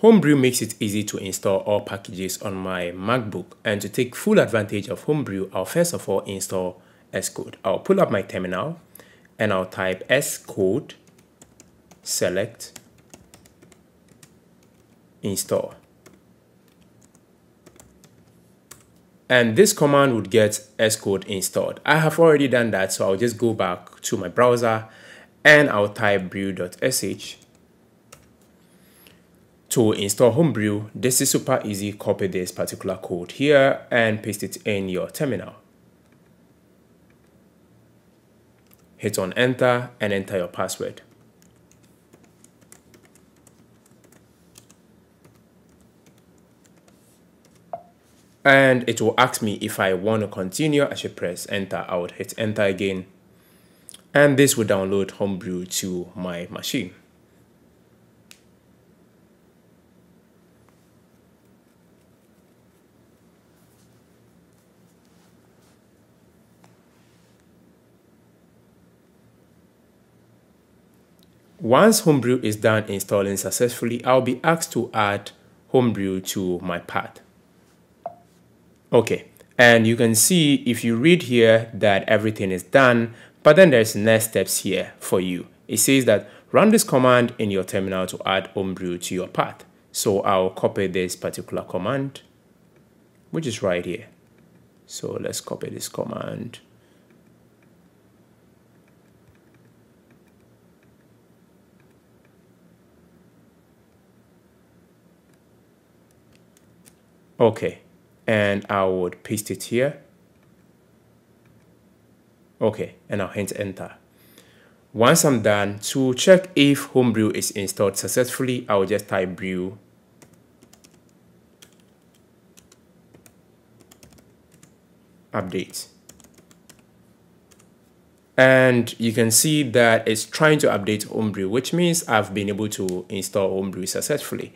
Homebrew makes it easy to install all packages on my MacBook and to take full advantage of Homebrew, I'll first of all install Xcode. I'll pull up my terminal and I'll type Xcode select install. And this command would get Xcode installed. I have already done that, so I'll just go back to my browser and I'll type brew.sh to install Homebrew, this is super easy. Copy this particular code here and paste it in your terminal. Hit on enter and enter your password. And it will ask me if I want to continue. I should press enter. I would hit enter again. And this will download Homebrew to my machine. Once Homebrew is done installing successfully, I'll be asked to add Homebrew to my path. Okay, and you can see if you read here that everything is done, but then there's next steps here for you. It says that run this command in your terminal to add Homebrew to your path. So I'll copy this particular command, which is right here. So let's copy this command Okay, and I would paste it here. Okay, and I'll hit enter. Once I'm done, to check if Homebrew is installed successfully, I will just type brew update. And you can see that it's trying to update Homebrew, which means I've been able to install Homebrew successfully.